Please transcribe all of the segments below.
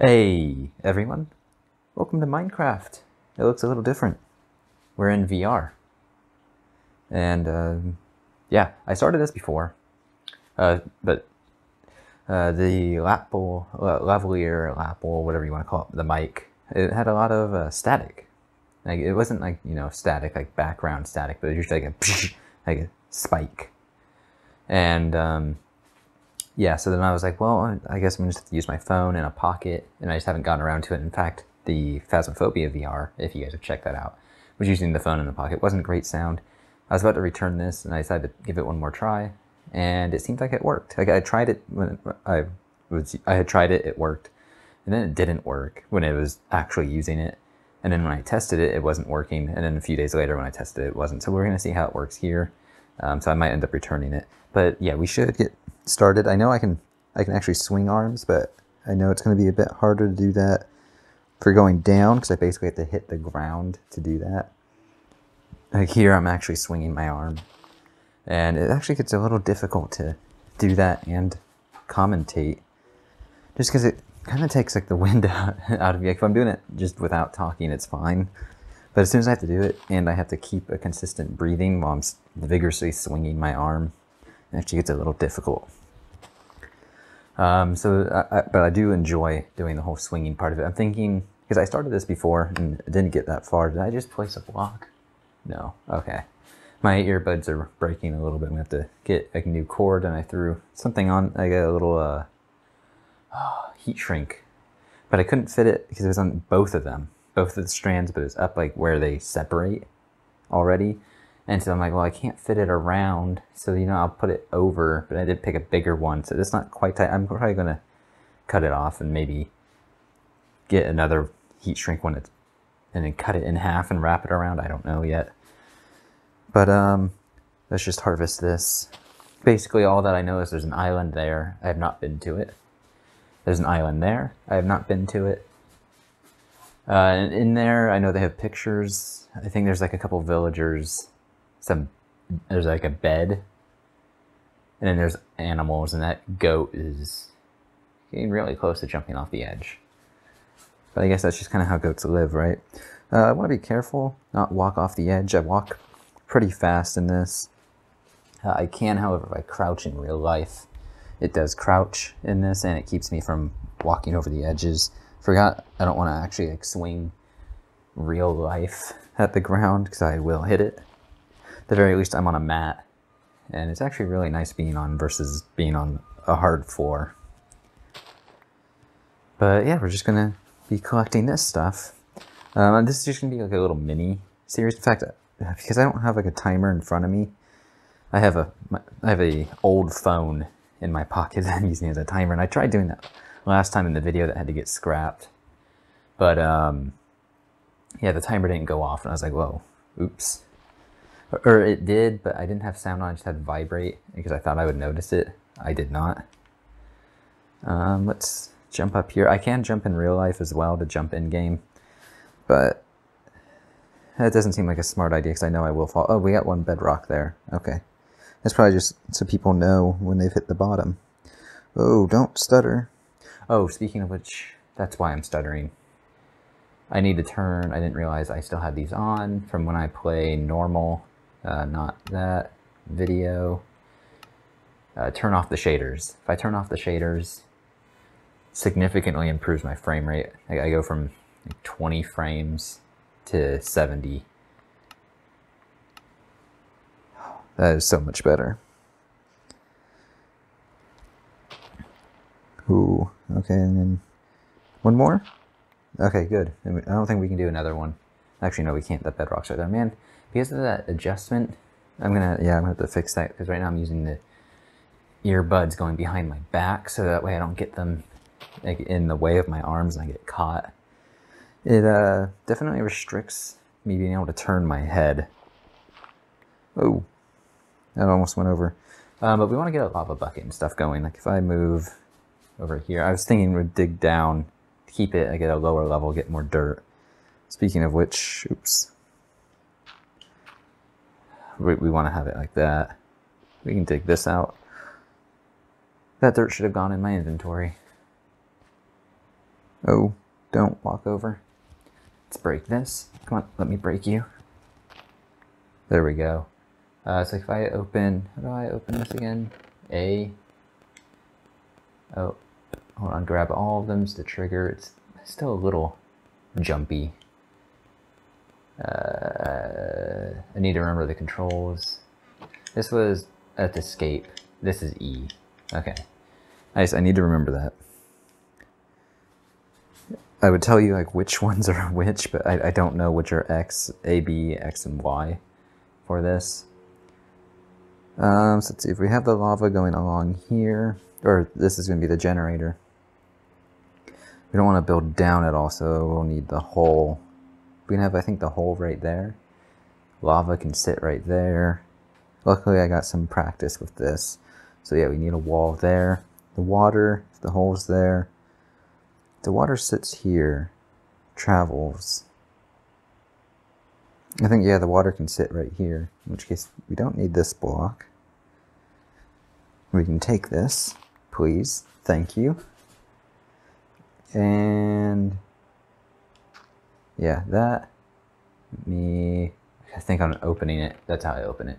Hey everyone, welcome to Minecraft. It looks a little different. We're in VR. And um, yeah, I started this before, uh, but uh, the Lapple, uh, lavalier, Lapple, whatever you want to call it, the mic, it had a lot of uh, static. Like it wasn't like you know static, like background static, but it was just like a like a spike. And um, yeah, so then I was like, well, I guess I'm just to use my phone in a pocket, and I just haven't gotten around to it. In fact, the Phasmophobia VR, if you guys have checked that out, was using the phone in the pocket. It wasn't great sound. I was about to return this, and I decided to give it one more try, and it seemed like it worked. Like I tried it when I was, I had tried it, it worked, and then it didn't work when it was actually using it. And then when I tested it, it wasn't working. And then a few days later when I tested it, it wasn't. So we're going to see how it works here. Um, so I might end up returning it. But yeah, we should get started. I know I can I can actually swing arms, but I know it's going to be a bit harder to do that for going down because I basically have to hit the ground to do that. Like here, I'm actually swinging my arm. And it actually gets a little difficult to do that and commentate. Just because it kind of takes like the wind out, out of me. Like, if I'm doing it just without talking, it's fine. But as soon as I have to do it and I have to keep a consistent breathing while I'm vigorously swinging my arm, actually gets a little difficult. Um, so, I, I, but I do enjoy doing the whole swinging part of it. I'm thinking, because I started this before and didn't get that far, did I just place a block? No. Okay. My earbuds are breaking a little bit. I'm to have to get a new cord and I threw something on. I got a little uh, heat shrink, but I couldn't fit it because it was on both of them, both of the strands, but it's up like where they separate already. And so I'm like, well, I can't fit it around. So, you know, I'll put it over, but I did pick a bigger one. So it's not quite tight. I'm probably going to cut it off and maybe get another heat shrink one and then cut it in half and wrap it around. I don't know yet. But um, let's just harvest this. Basically, all that I know is there's an island there. I have not been to it. There's an island there. I have not been to it. Uh, in there, I know they have pictures. I think there's like a couple villagers some there's like a bed and then there's animals and that goat is getting really close to jumping off the edge. But i guess that's just kind of how goats live right? Uh, i want to be careful not walk off the edge. I walk pretty fast in this. Uh, i can however if i crouch in real life. It does crouch in this and it keeps me from walking over the edges. Forgot i don't want to actually like swing real life at the ground because i will hit it the very least I'm on a mat. And it's actually really nice being on versus being on a hard floor. But yeah, we're just gonna be collecting this stuff. Um, this is just gonna be like a little mini series. In fact, because I don't have like a timer in front of me, I have a I have a old phone in my pocket that I'm using as a timer, and I tried doing that last time in the video that had to get scrapped. But um, yeah, the timer didn't go off, and I was like, whoa, oops. Or it did, but I didn't have sound on. I just had vibrate because I thought I would notice it. I did not. Um, let's jump up here. I can jump in real life as well to jump in game, but that doesn't seem like a smart idea because I know I will fall. Oh, we got one bedrock there. Okay. That's probably just so people know when they've hit the bottom. Oh, don't stutter. Oh, speaking of which, that's why I'm stuttering. I need to turn. I didn't realize I still had these on from when I play normal uh, not that video. Uh, turn off the shaders. If I turn off the shaders, significantly improves my frame rate. I, I go from 20 frames to 70. That is so much better. Ooh, okay, and then one more? Okay, good. I don't think we can do another one. Actually, no, we can't. That bedrock's right there. Man, because of that adjustment, I'm gonna, yeah, I'm gonna have to fix that because right now I'm using the earbuds going behind my back so that way I don't get them like, in the way of my arms and I get caught. It uh, definitely restricts me being able to turn my head. Oh, that almost went over. Um, but we want to get a lava bucket and stuff going. Like if I move over here, I was thinking we'd dig down, keep it, I get a lower level, get more dirt. Speaking of which, oops, we, we want to have it like that. We can take this out. That dirt should have gone in my inventory. Oh, don't walk over. Let's break this. Come on, let me break you. There we go. Uh, so if I open, how do I open this again? A. Oh, hold on, grab all of them to trigger. It's still a little jumpy. Uh, I need to remember the controls. This was at escape. This is E. Okay. Nice, I need to remember that. I would tell you like which ones are which, but I, I don't know which are X, A, B, X, and Y for this. Um, so let's see if we have the lava going along here, or this is going to be the generator. We don't want to build down at all, so we'll need the hole. We can have, I think, the hole right there. Lava can sit right there. Luckily, I got some practice with this. So yeah, we need a wall there. The water, the hole's there. The water sits here, travels. I think, yeah, the water can sit right here, in which case we don't need this block. We can take this, please. Thank you. And yeah, that me I think I'm opening it. That's how I open it.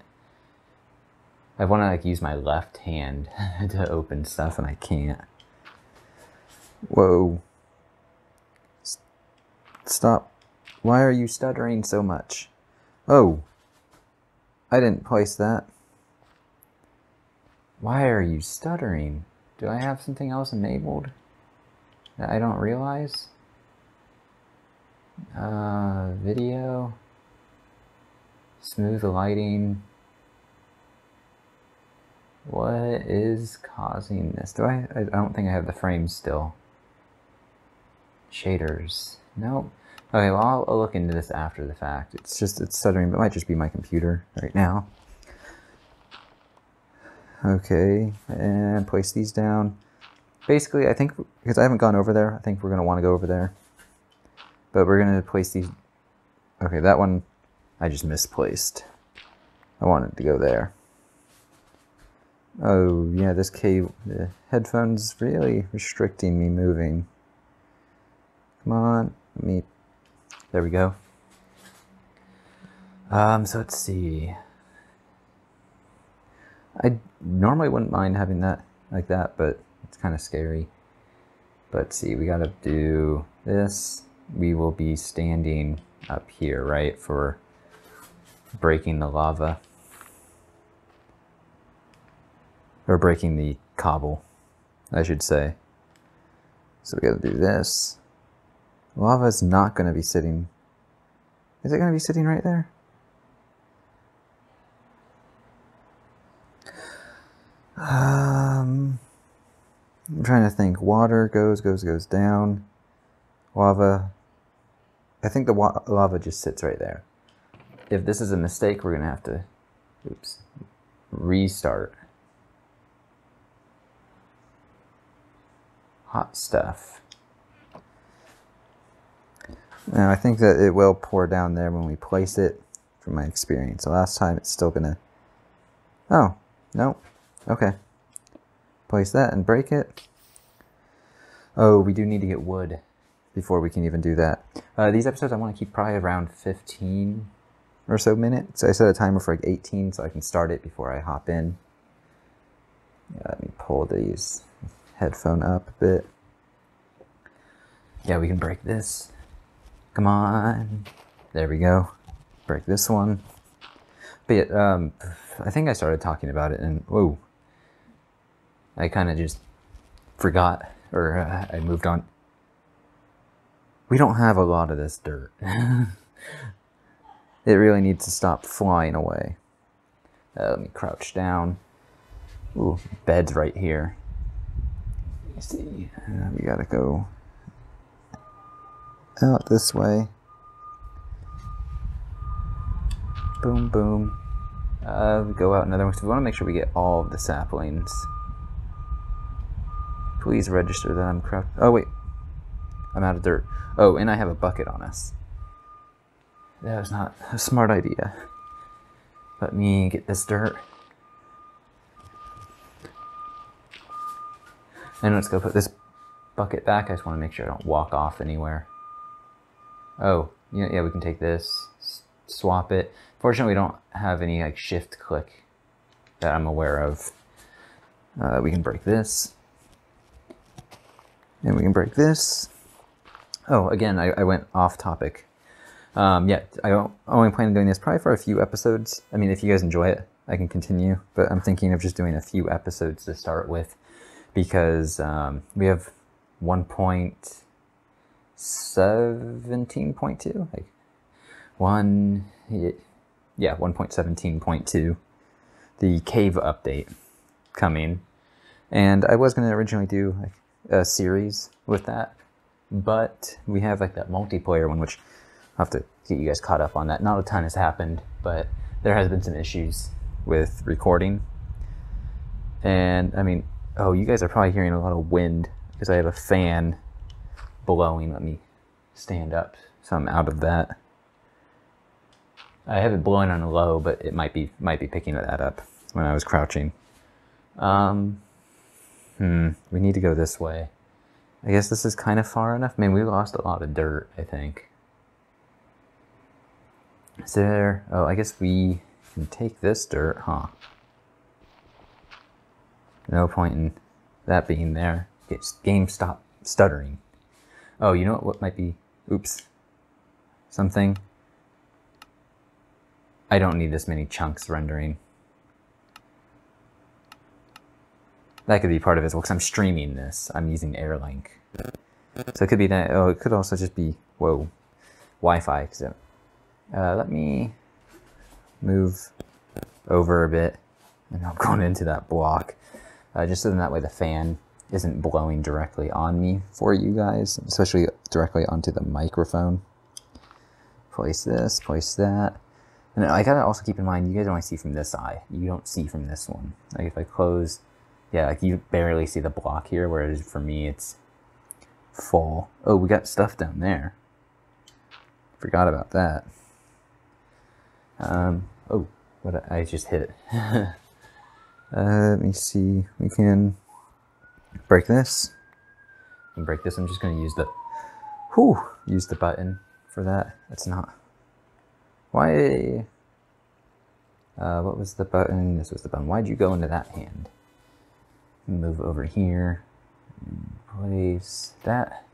I want to like use my left hand to open stuff and I can't. Whoa. Stop. Why are you stuttering so much? Oh. I didn't place that. Why are you stuttering? Do I have something else enabled that I don't realize? Uh, video. Smooth lighting. What is causing this? Do I? I don't think I have the frames still. Shaders. Nope. Okay, well, I'll, I'll, look into this after the fact. It's just, it's stuttering, but it might just be my computer right now. Okay, and place these down. Basically, I think, because I haven't gone over there, I think we're going to want to go over there. But we're going to place these... Okay, that one I just misplaced. I wanted to go there. Oh, yeah, this cable, the headphone's really restricting me moving. Come on, let me, there we go. Um, so let's see. I normally wouldn't mind having that like that, but it's kind of scary. But see, we gotta do this. We will be standing up here, right, for breaking the lava. Or breaking the cobble, I should say. So we gotta do this. Lava is not gonna be sitting. Is it gonna be sitting right there? Um, I'm trying to think. Water goes, goes, goes down. Lava. I think the lava just sits right there. If this is a mistake, we're gonna have to, oops, restart. hot stuff. Now I think that it will pour down there when we place it from my experience. The last time it's still gonna, oh, no, okay. Place that and break it. Oh, we do need to get wood before we can even do that. Uh, these episodes I want to keep probably around 15 or so minutes. So I set a timer for like 18 so I can start it before I hop in. Yeah, let me pull these headphone up a bit. Yeah, we can break this. Come on. There we go. Break this one. But yeah, um, I think I started talking about it and whoa. I kind of just forgot or uh, I moved on. We don't have a lot of this dirt. it really needs to stop flying away. Uh, let me crouch down. Ooh, bed's right here see. Uh, we gotta go out this way. Boom, boom. Uh, go out another one. So we want to make sure we get all of the saplings. Please register that I'm craft. Oh, wait. I'm out of dirt. Oh, and I have a bucket on us. That was not a smart idea. Let me get this dirt. And let's go put this bucket back. I just want to make sure I don't walk off anywhere. Oh, yeah, yeah, we can take this, swap it. Fortunately, we don't have any like shift click that I'm aware of. Uh, we can break this. And we can break this. Oh, again, I, I went off topic. Um, yeah, I only plan on doing this probably for a few episodes. I mean, if you guys enjoy it, I can continue, but I'm thinking of just doing a few episodes to start with because um, we have 1.17.2, like one, yeah, 1.17.2, the cave update coming. And I was going to originally do like a series with that, but we have like that multiplayer one, which I'll have to get you guys caught up on that. Not a ton has happened, but there has been some issues with recording. And I mean, oh, you guys are probably hearing a lot of wind because I have a fan blowing. Let me stand up so I'm out of that. I have it blowing on a low, but it might be might be picking that up when I was crouching. Um, hmm, we need to go this way. I guess this is kind of far enough. I mean, we lost a lot of dirt, I think. Is there... Oh, I guess we can take this dirt, huh? No point in that being there. Game stop stuttering. Oh, you know what, what might be... Oops. Something. I don't need this many chunks rendering. That could be part of it because I'm streaming this. I'm using Airlink. So it could be that. Oh, it could also just be, whoa, Wi-Fi. So, uh, let me move over a bit. And I'm going into that block. Uh, just so that way the fan isn't blowing directly on me for you guys, especially directly onto the microphone. Place this, place that. And I gotta also keep in mind, you guys only see from this eye. You don't see from this one. Like if I close, yeah, like you barely see the block here, whereas for me it's full. Oh, we got stuff down there. Forgot about that. Um, oh, what I just hit. uh, let me see. We can break this. And break this. I'm just gonna use the, whew, use the button for that. That's not why? Uh, what was the button? This was the button. Why'd you go into that hand? Move over here. Place that.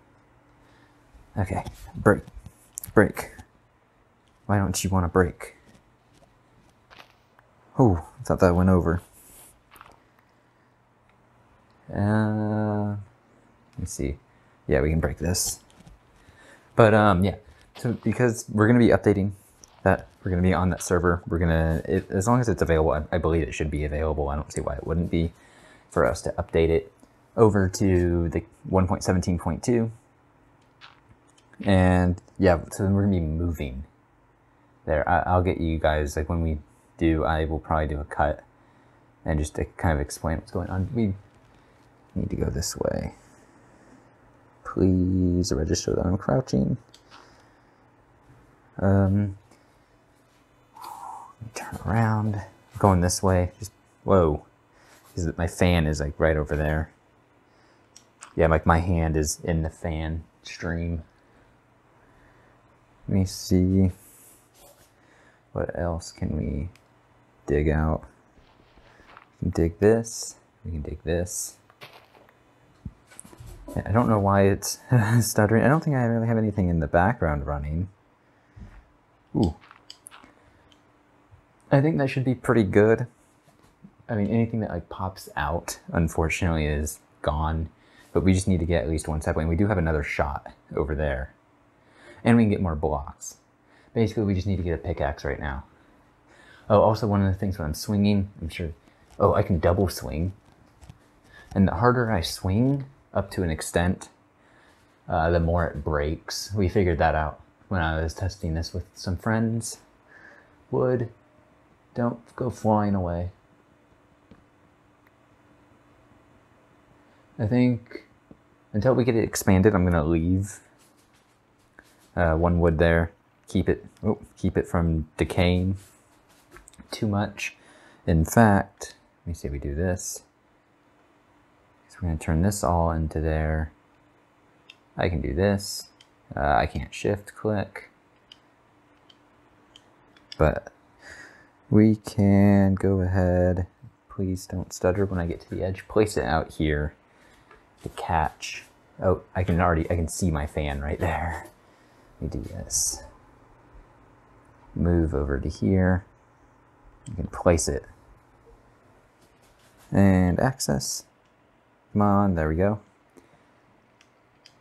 Okay. Break. Break. Why don't you want to break? Oh, I thought that went over. Uh, let me see. Yeah, we can break this. But um, yeah. So because we're gonna be updating that we're to be on that server. We're going to, as long as it's available, I, I, believe it should be available. I don't see why it wouldn't be for us to update it over to the 1.17.2. And yeah, so we're to be moving there. I, will get you guys, like when we do, I will probably do a cut and just to kind of explain what's going on. We need to go this way. Please register that I'm crouching. Um, turn around, going this way. Just whoa, because my fan is like right over there. Yeah, like my hand is in the fan stream. Let me see. What else can we dig out? We can dig this. We can dig this. I don't know why it's stuttering. I don't think I really have anything in the background running. Ooh, I think that should be pretty good. I mean, anything that like pops out, unfortunately, is gone. But we just need to get at least one. And we do have another shot over there. And we can get more blocks. Basically, we just need to get a pickaxe right now. Oh, also one of the things when I'm swinging, I'm sure, oh, I can double swing. And the harder I swing up to an extent, uh, the more it breaks. We figured that out when I was testing this with some friends. Wood, don't go flying away. I think until we get it expanded, I'm gonna leave uh, one wood there. Keep it, oh, keep it from decaying too much. In fact, let me see if we do this. So we're gonna turn this all into there. I can do this. Uh, I can't shift click. But we can go ahead. Please don't stutter when I get to the edge. Place it out here to catch. Oh, I can already, I can see my fan right there. Let me do this. Move over to here. You can place it. And access. Come on, there we go.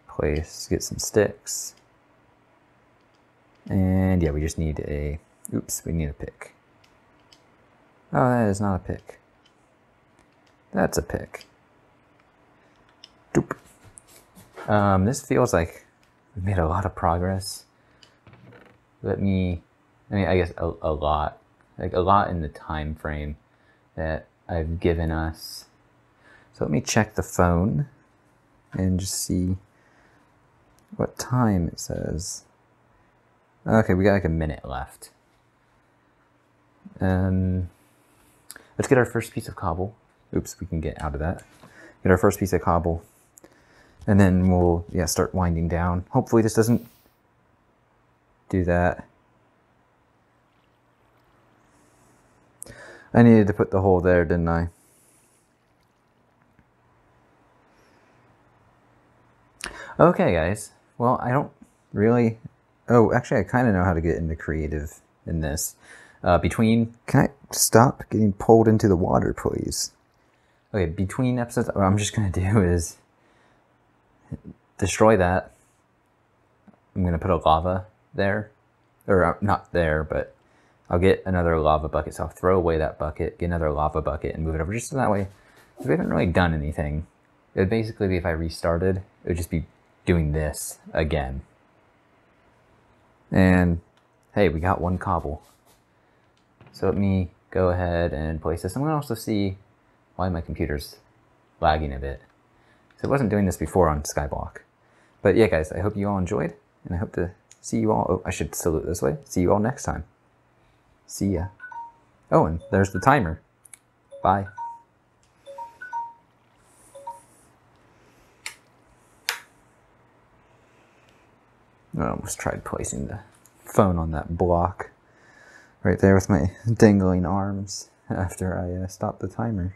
Place, get some sticks. And yeah, we just need a, oops, we need a pick. Oh, that is not a pick. That's a pick. Um, this feels like we've made a lot of progress. Let me, I mean, I guess a, a lot, like a lot in the time frame that I've given us. So let me check the phone and just see what time it says. Okay, we got like a minute left. Um, let's get our first piece of cobble. Oops, we can get out of that. Get our first piece of cobble. And then we'll yeah start winding down. Hopefully this doesn't do that. I needed to put the hole there, didn't I? Okay, guys. Well, I don't really... Oh, actually, I kind of know how to get into creative in this. Uh, between... Can I stop getting pulled into the water, please? Okay, between episodes, what I'm just going to do is destroy that. I'm going to put a lava there. Or uh, not there, but I'll get another lava bucket. So I'll throw away that bucket, get another lava bucket, and move it over just so that way. We haven't really done anything. It would basically be if I restarted, it would just be doing this again. And hey, we got one cobble. So let me go ahead and place this. I'm going to also see why my computer's lagging a bit. So I wasn't doing this before on Skyblock. But yeah, guys, I hope you all enjoyed, and I hope to see you all. Oh, I should salute this way. See you all next time. See ya. Oh, and there's the timer. Bye. I almost tried placing the phone on that block right there with my dangling arms after I uh, stopped the timer.